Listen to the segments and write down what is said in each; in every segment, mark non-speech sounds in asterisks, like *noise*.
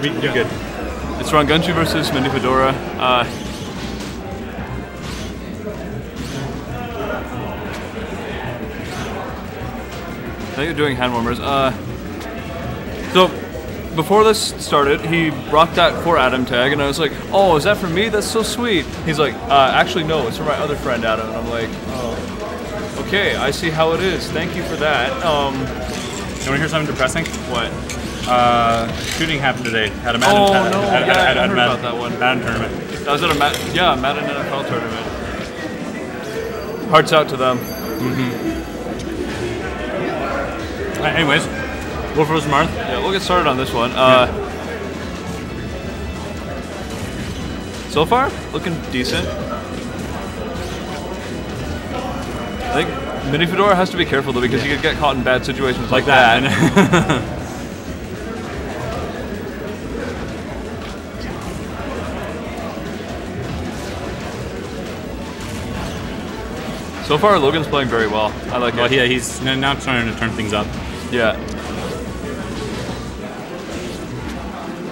We, you're good. It's Rongunshu versus Mini Fedora. Uh, I think you're doing hand warmers. Uh, so before this started, he rocked that for Adam tag, and I was like, "Oh, is that for me? That's so sweet." He's like, uh, "Actually, no, it's for my other friend Adam." And I'm like, "Oh, okay, I see how it is. Thank you for that." Um, You want to hear something depressing? what? Uh, shooting happened today at a Madden, Oh, at, no, at, yeah, at, I heard Madden, about that one. Madden tournament. That was at a Mad- yeah Madden NFL tournament. Hearts out to them. Uh, anyways, Wolf vs. Marth. Yeah, we'll get started on this one. Uh, So far, looking decent. I think Mini Fedora has to be careful though because he could get caught in bad situations like, that. *laughs* *laughs* So far, Logan's playing very well. I like well, it. yeah, he's now trying to turn things up. Yeah.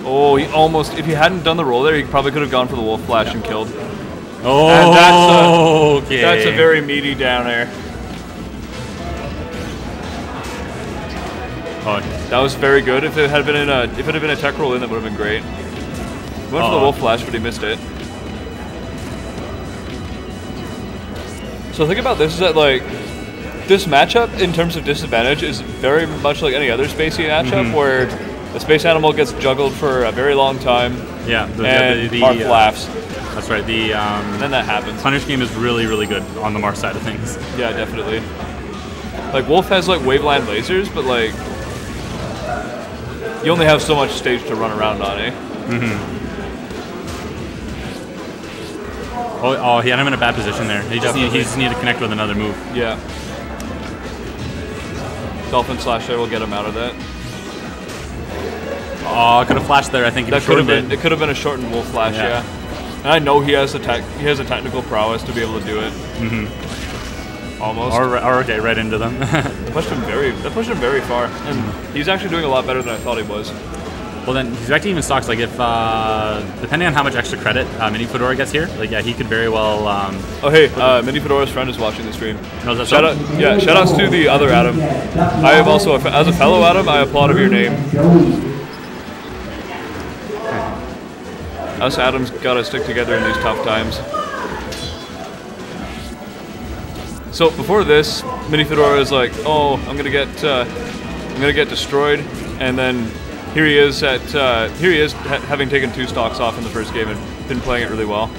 Oh, he almost. If he hadn't done the roll there, he probably could have gone for the wolf flash and killed. Oh, And that's a- oh, okay. That's a very meaty down air. Oh, That was very good. If it had been in a, if it had been a tech roll in, that would have been great. He went for the wolf flash, but he missed it. So the thing about this is that like this matchup in terms of disadvantage is very much like any other spacey matchup Mhm. where the space animal gets juggled for a very long time yeah. The, and the, the, Marth uh, laughs. That's right. The um, then that happens. punish game is really, really good on the Marth side of things. Yeah, definitely. Like Wolf has like waveland lasers, but like you only have so much stage to run around on, eh? Oh, oh, he had him in a bad position there. He just need, he just needed to connect with another move. Yeah. Dolphin slash there will get him out of that. Oh, could have flashed there. I think That could have been it could have been a shortened wolf flash, Yeah. yeah. And I know he has a tech he has the technical prowess to be able to do it. Mm-hmm. Almost. Or, or okay, right into them. *laughs* pushed him very that pushed him very far. And he's actually doing a lot better than I thought he was. Well, then he's actually even stocks. Like if uh, depending on how much extra credit uh, Mini Fedora gets here, like yeah, he could very well. Um, Oh hey, uh, Mini Fedora's friend is watching the stream. no, Shout so? out, yeah, shout outs to the other Adam. I am also, a, as a fellow Adam, I applaud of your name. Us Adams gotta stick together in these tough times. So before this, Mini Fedora is like, "Oh, I'm gonna get, uh, I'm gonna get destroyed," and then here he is at, uh, here he is ha- having taken two stocks off in the first game and been playing it really well.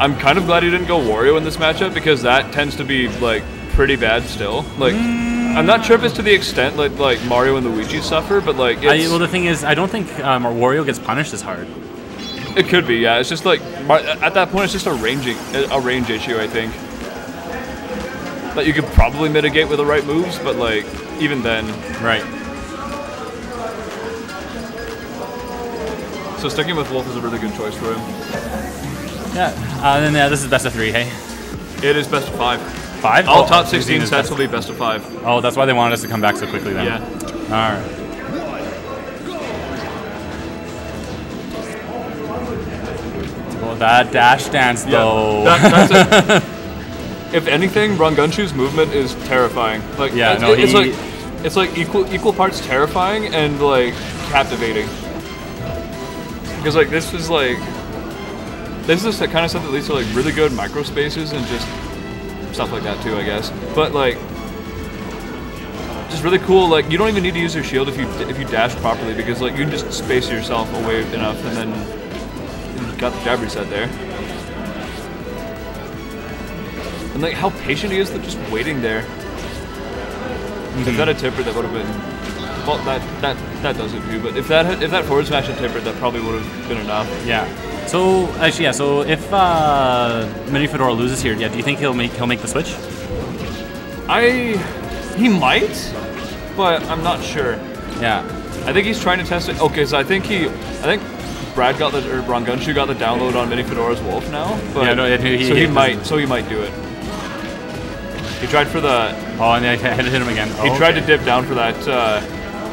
I'm kind of glad he didn't go Wario in this matchup because that tends to be like pretty bad still. Like, I'm not sure if it's to the extent like like Mario and Luigi suffer, but like I, well, the thing is, I don't think um, Wario gets punished as hard. it could be. Yeah, it's just like at that point it's just a ranging a range issue. I think that you could probably mitigate with the right moves, but like even then. Right. So sticking with Wolf is a really good choice for him. Yeah. Uh, then yeah, this is best of three. Hey. It is best of five. Five. All Oh, top 16 16 is sets best- will be best of five. Oh, that's why they wanted us to come back so quickly then. Yeah. All right. Well, that dash dance though. That, that's it. *laughs* if anything, Rongunshu's movement is terrifying. Like Yeah, it's, no, it's he- like it's like equal equal parts terrifying and like captivating. Because like this is like this is the kind of stuff that leads to like really good micro spaces and just stuff like that too, I guess. But like just really cool. Like you don't even need to use your shield if you if you dash properly because like you can just space yourself away enough and then you got the jab reset there. And like how patient he is to just waiting there. If that had tippered, that would have been. Well, that that that does it too. But if that if that forward smash had tippered, that probably would have been enough. Yeah. So actually, yeah. So if uh, Mini Fedora loses here, yeah, do you think he'll make he'll make the switch? I he might, but I'm not sure. Yeah. I think he's trying to test it. Okay, so I think he, I think Brad got the or Rongunshu got the download on Mini Fedora's Wolf now. But Yeah, no, it- he- so he he might, so he might do it. He tried for the, Oh, and I *laughs* to hit him again. he Oh, tried okay. to dip down for that, uh,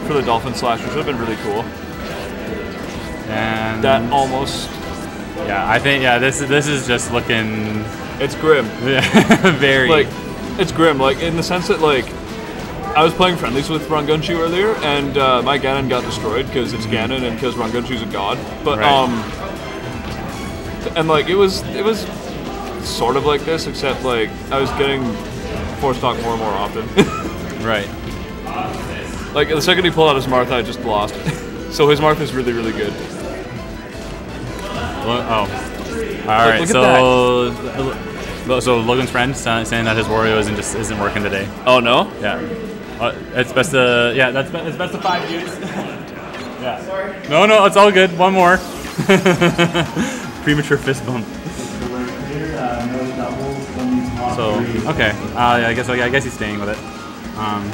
for the Dolphin Slash, which would have been really cool. And That almost. yeah, I think yeah, this this is just looking It's grim. Yeah, *laughs* very Like, it's grim. Like in the sense that like. I was playing friendlies with Rongunshu earlier, and uh, my Ganon got destroyed because it's Ganon and because Rongunshu's a god. But Right. um, and like it was it was sort of like this, except like I was getting four stock more and more often. *laughs* right. Like the second he pulled out his Martha, I just lost. so his Martha is really really good. Lo- Oh. All right. look at so, lo- so Logan's friend sa- saying that his Wario isn't just isn't working today. Oh no! Yeah. Uh, it's best to yeah. That's be- it's best to five views. *laughs* yeah. Sorry. No, no, it's all good. One more. *laughs* Premature fist bump. So okay. Uh, yeah, I guess I guess he's staying with it. Um,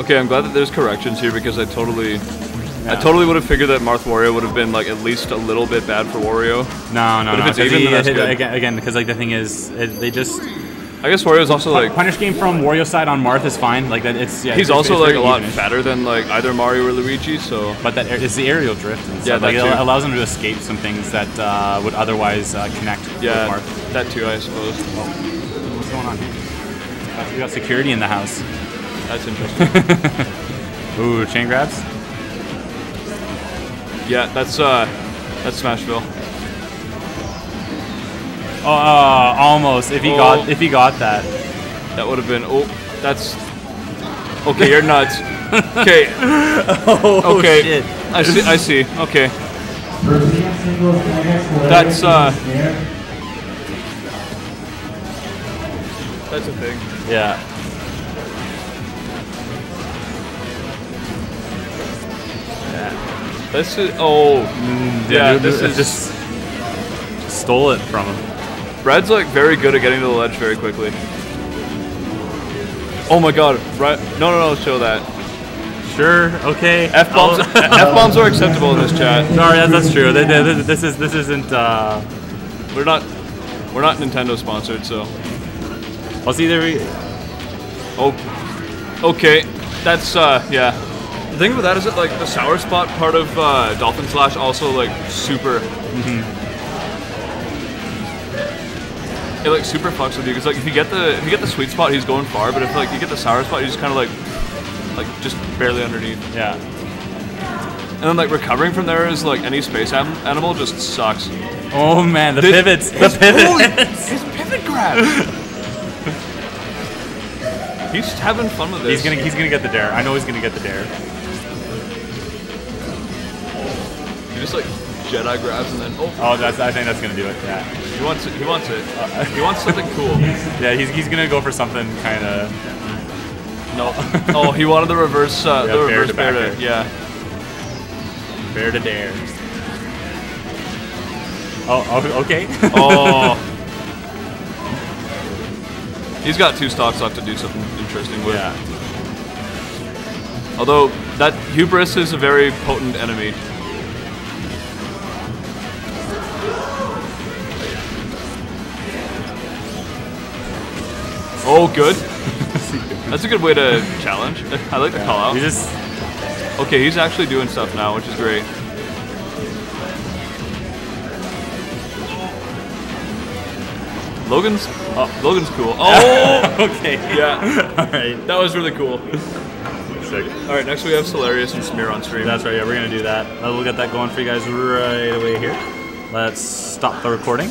Okay, I'm glad that there's corrections here because I totally, I totally would have figured that Marth Wario would have been like at least a little bit bad for Wario. no, no, But if it's even, he- then that's he- good. again, because like the thing is, it, they just I guess Wario's also like punish game from Wario side on Marth is fine. Like that, it's yeah. he's it's- also it's like a lot even-ish. fatter than like either Mario or Luigi. So But that is the aerial drift and Yeah, stuff. like that it allows him to escape some things that uh, would otherwise uh, connect yeah, with Marth. that too, I suppose. What's going on here? We got security in the house. That's interesting. *laughs* Ooh, chain grabs. yeah, that's uh, that's Smashville. Oh, uh, almost. If he Oh. got, if he got that. That would have been. Oh, that's. Okay, you're nuts. Okay, *laughs* Oh okay. shit. I see. I see. Okay. That's uh. *laughs* That's a thing. Yeah. This is. Oh, yeah. dude, This is just stole it from him. Brad's like very good at getting to the ledge very quickly. Oh my god, right? No, no, no, show that. Sure. Okay. F bombs. *laughs* F bombs are acceptable in this chat. Sorry, that's, that's true. They- they- This is this isn't. Uh, We're not. We're not Nintendo sponsored, so. I'll see there. Oh. Okay, that's uh, yeah. The thing about that is that like the sour spot part of uh, Dolphin Slash also like super. It like super fucks with you because like if you get the if you get the sweet spot, he's going far. But if like you get the sour spot, you just kind of like like just barely underneath. Yeah. And then like recovering from there is like any space am- animal just sucks. Oh man, the This- pivots. The his- pivots. *laughs* His pivot grab. *laughs* he's having fun with this. He's gonna he's gonna get the dare. I know he's gonna get the dare. Just like Jedi grabs and then oh Oh, that's I think that's gonna do it. Yeah. he wants it. He wants it. *laughs* he wants something cool. Yeah, he's, he's gonna go for something kind of. No. Oh, he wanted the reverse. Uh, Yeah, the bear reverse to back bear to. Yeah. Bear to dare. Oh, oh okay. Oh. *laughs* He's got two stocks left to do something interesting with. yeah. Although that hubris is a very potent enemy. Oh, good. *laughs* That's a good way to challenge. I like the call out. You just Okay, he's actually doing stuff now, which is great. Logan's oh, Logan's cool. *laughs* Oh, okay. yeah, *laughs* All right. that was really cool. Sick. All right, next we have Solarius and Smear on stream. That's right. Yeah, we're gonna do that. Uh, We'll get that going for you guys right away here. Let's stop the recording.